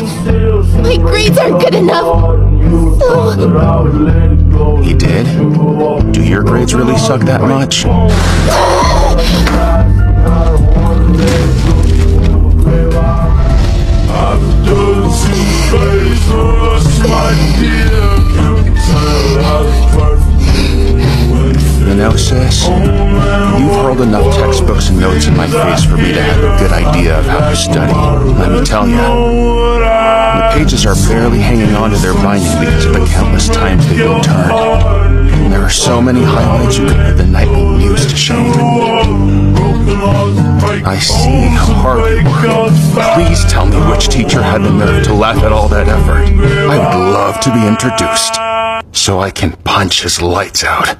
My grades aren't good enough. So, He did? Do your grades really suck that much? You know, sis, you've hurled enough textbooks and notes in my face for me to have a good idea of how study. Let me tell you. The pages are barely hanging onto their binding because of the countless times they've been turned. And there are so many highlights you could put the nightly muse to shame. I see how hard you work. Please tell me which teacher had the nerve to laugh at all that effort. I would love to be introduced so I can punch his lights out.